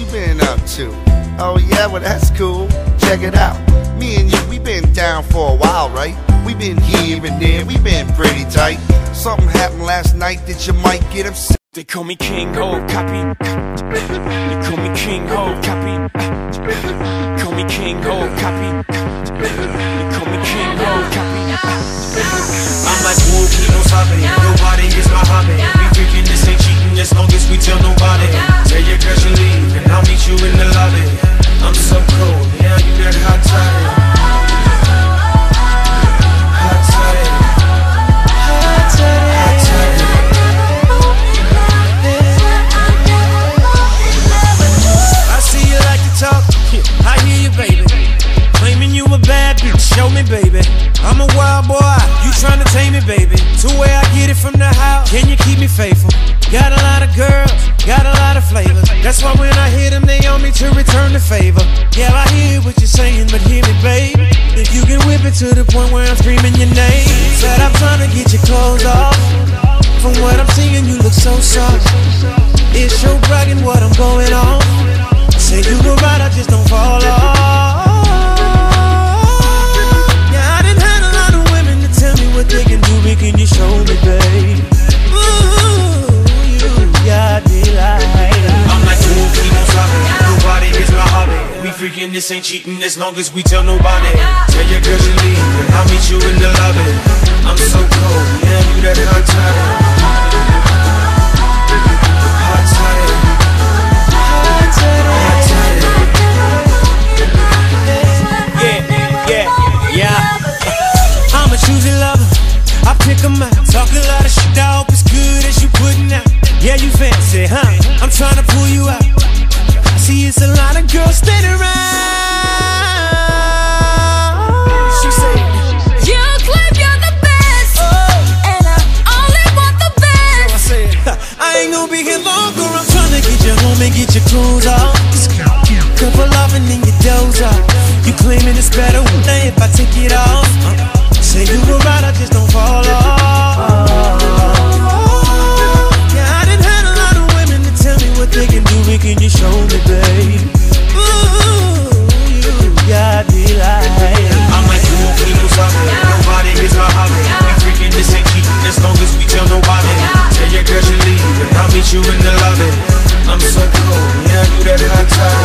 you been up to? Oh yeah, well that's cool. Check it out. Me and you, we been down for a while, right? We been here and there, we been pretty tight. Something happened last night that you might get upset. They call me King Ho, copy. They call me King Ho, copy. Call me King Ho, copy. They call me King Ho, copy. I'm like, whoa, keep on stopping. Nobody is my hobby. We freaking this ain't cheating as long as we tell nobody. Tell your girl you baby. I'm a wild boy. You tryna tame me, baby. To where I get it from the house. Can you keep me faithful? Got a lot of girls, got a lot of flavors. That's why when I hit them, they on me to return the favor. Yeah, I hear what you're saying, but hear me, babe. If you can whip it to the point where I'm screaming your name. Said I'm trying to get your clothes off. From what I'm seeing, you look so soft. Freaking this ain't cheating as long as we tell nobody. Tell your girl to leave, and I'll meet you in the lobby. I'm so cold, yeah, you that hot toddy. Yeah, yeah, yeah. I'm a lover. I pick 'em out. Talk a lot of shit. I hope it's good as you putting out. Yeah, you fancy, huh? I'm trying to pull you out. I see it's a lot of girls standing around. Get and get your clothes off. Couple off and then you doze. You claiming it's better if I take it off. Say you get it on time.